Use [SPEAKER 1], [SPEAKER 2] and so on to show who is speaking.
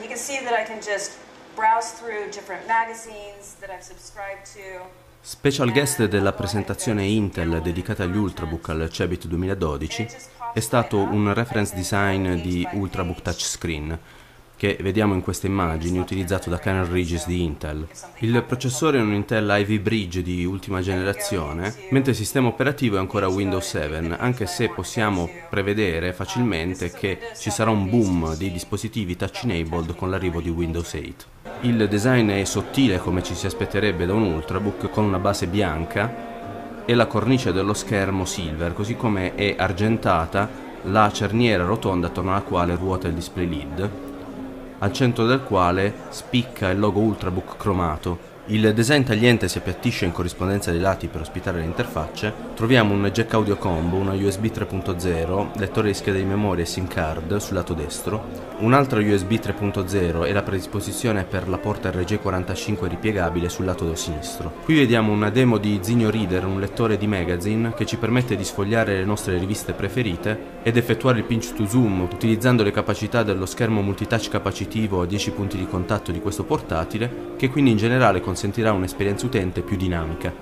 [SPEAKER 1] You can see that I can just browse through different magazines that I've subscribed to.
[SPEAKER 2] Special guest della presentazione Intel dedicata agli Ultrabook al Cebit 2012 è stato un reference design di Ultrabook Touchscreen che vediamo in queste immagini utilizzato da Kernel Regis di Intel. Il processore è un Intel Ivy Bridge di ultima generazione, mentre il sistema operativo è ancora Windows 7, anche se possiamo prevedere facilmente che ci sarà un boom di dispositivi touch enabled con l'arrivo di Windows 8. Il design è sottile come ci si aspetterebbe da un Ultrabook con una base bianca e la cornice dello schermo silver, così come è argentata la cerniera rotonda attorno alla quale ruota il display lid al centro del quale spicca il logo Ultrabook cromato. Il design tagliente si appiattisce in corrispondenza dei lati per ospitare le interfacce. Troviamo un jack audio combo, una USB 3.0, lettore di scheda di memoria e SIM card sul lato destro, un'altra USB 3.0 e la predisposizione per la porta RJ45 ripiegabile sul lato sinistro. Qui vediamo una demo di Zinio Reader, un lettore di magazine che ci permette di sfogliare le nostre riviste preferite ed effettuare il pinch to zoom utilizzando le capacità dello schermo multitouch capacitivo a 10 punti di contatto di questo portatile che quindi in generale consentirà un'esperienza utente più dinamica.